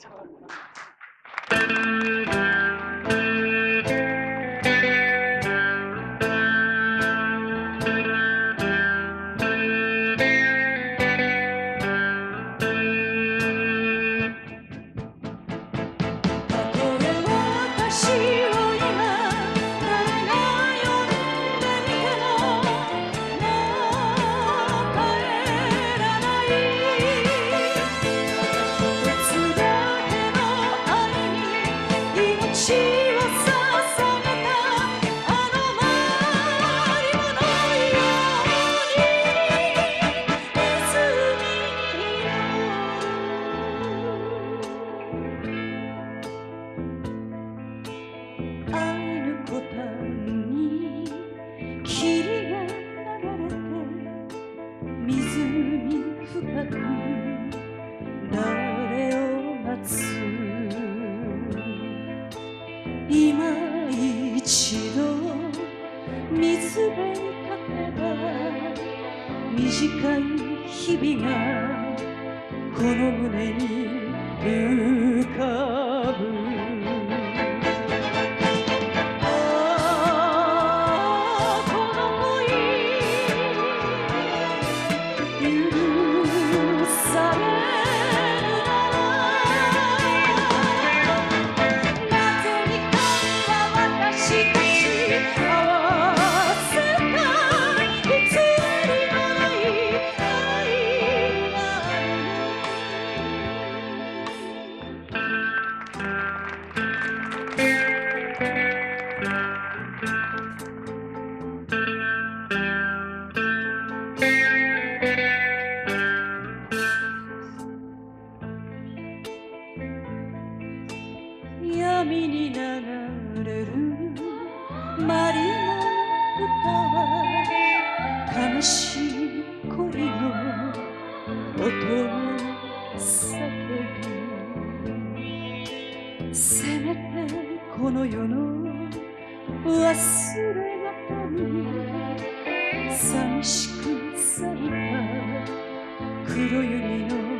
Thank you. 誰を待つ今一度水辺に立てば短い日々がこの胸に浮かぶ音を叫ぶせめてこの世の忘れがたに寂しく咲いた黒指の